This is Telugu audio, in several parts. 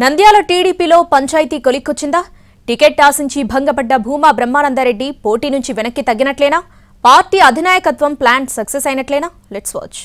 నంద్యాల టీడీపీలో పంచాయతీ కొలిక్కొచ్చిందా? టికెట్ ఆశించి భంగపడ్డ భూమా బ్రహ్మానందరెడ్డి పోటీ నుంచి వెనక్కి తగ్గినట్లేనా? పార్టీ అధినాయకత్వం ప్లాన్ సక్సెస్ అయినట్లేనా? లెట్స్ వాచ్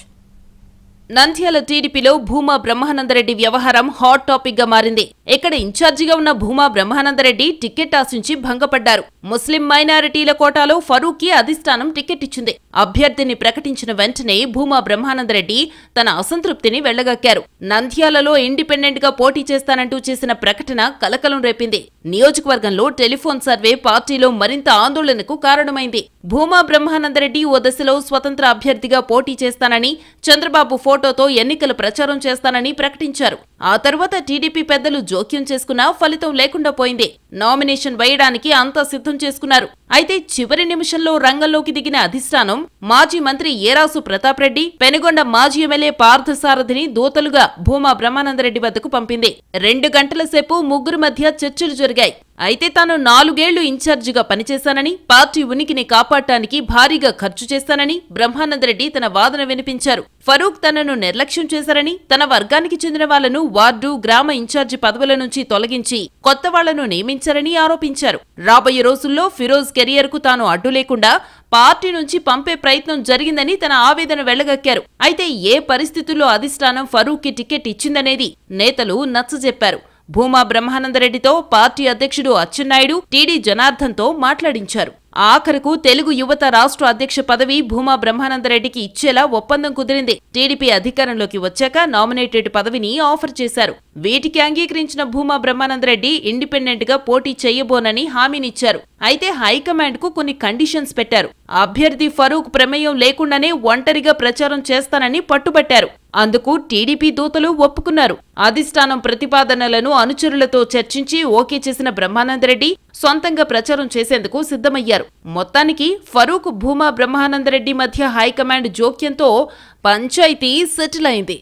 నంద్యాల టీడీపీలో భూమా బ్రహ్మానందరెడ్డి వ్యవహారం హాట్ టాపిక్గా మారింది. ఇక్కడ ఇన్ఛార్జిగా ఉన్న భూమా బ్రహ్మానందరెడ్డి టికెట్ ఆశించి భంగపడ్డారు. ముస్లిం మైనారిటీల కోటాలో ఫరూక్కి అధిష్టానం టికెట్ ఇచ్చింది. అభ్యర్థిని ప్రకటించిన వెంటనే భూమా బ్రహ్మానందరెడ్డి తన అసంతృప్తిని వెళ్ళగక్కారు. నంద్యాలలో ఇండిపెండెంట్గా పోటీ చేస్తానంటూ చేసిన ప్రకటన కలకలం రేపింది. నియోజకవర్గంలో టెలిఫోన్ సర్వే పార్టీలో మరింత ఆందోళనకు కారణమైంది. భూమా బ్రహ్మానందరెడ్డి ఓ దశలో స్వతంత్ర అభ్యర్థిగా పోటీ చేస్తానని చంద్రబాబు ఫోటోతో ఎన్నికల ప్రచారం చేస్తానని ప్రకటించారు. ఆ తర్వాత టీడీపీ పెద్దలు జోక్యం చేసుకున్నా ఫలితం లేకుండా పోయింది. నామినేషన్ వేయడానికి అంతా సిద్ధం చేసుకున్నారు. అయితే చివరి నిమిషంలో రంగంలోకి దిగిన అధిష్టానం మాజీ మంత్రి ఏరాసు ప్రతాప్ రెడ్డి పెనుగొండ మాజీ ఎమ్మెల్యే పార్థసారథిని దూతలుగా భూమా బ్రహ్మానందరెడ్డి వద్దకు పంపింది. రెండు గంటల సేపు ముగ్గురు మధ్య చర్చలు జరిగాయి. అయితే తాను నాలుగేళ్ళు ఇన్ఛార్జిగా పనిచేశానని పార్టీ ఉనికిని కాపాడటానికి భారీగా ఖర్చు చేస్తానని బ్రహ్మానందరెడ్డి తన వాదన వినిపించారు. ఫరూక్ తనను నిర్లక్ష్యం చేశారని తన వర్గానికి చెందిన వాళ్ళను వార్డు గ్రామ ఇన్ఛార్జి పదవుల నుంచి తొలగించి కొత్త వాళ్ళను నియమించారని ఆరోపించారు. రాబోయే రోజుల్లో ఫిరోజ్ కెరియర్కు తాను అడ్డు లేకుండా పార్టీ నుంచి పంపే ప్రయత్నం జరిగిందని తన ఆవేదన వెళ్ళగక్కారు. అయితే ఏ పరిస్థితుల్లో అధిష్టానం ఫరూక్కి టికెట్ ఇచ్చిందనేది నేతలు నచ్చజెప్పారు. భూమా బ్రహ్మానందరెడ్డితో పార్టీ అధ్యక్షుడు అచ్చెన్నాయుడు టీడీ జనార్దన్తో మాట్లాడించారు. ఆఖరకు తెలుగు యువత రాష్ట్ర అధ్యక్ష పదవి భూమా బ్రహ్మానందరెడ్డికి ఇచ్చేలా ఒప్పందం కుదిరింది. టీడీపీ అధికారంలోకి వచ్చాక నామినేటెడ్ పదవిని ఆఫర్ చేశారు. వీటికి అంగీకరించిన భూమా బ్రహ్మానందరెడ్డి ఇండిపెండెంట్గా పోటీ చేయబోనని హామీనిచ్చారు. అయితే హైకమాండ్కు కొన్ని కండిషన్స్ పెట్టారు. అభ్యర్థి ఫరూక్ ప్రమేయం లేకుండానే ఒంటరిగా ప్రచారం చేస్తానని పట్టుబట్టారు. అందుకు టీడీపీ దూతలు ఒప్పుకున్నారు. అధిష్టానం ప్రతిపాదనలను అనుచరులతో చర్చించి ఓకే చేసిన బ్రహ్మానందరెడ్డి సొంతంగా ప్రచారం చేసేందుకు సిద్ధమయ్యారు. మొత్తానికి ఫరూక్ భూమా బ్రహ్మానందరెడ్డి మధ్య హైకమాండ్ జోక్యంతో పంచాయతీ సెటిల్ అయింది.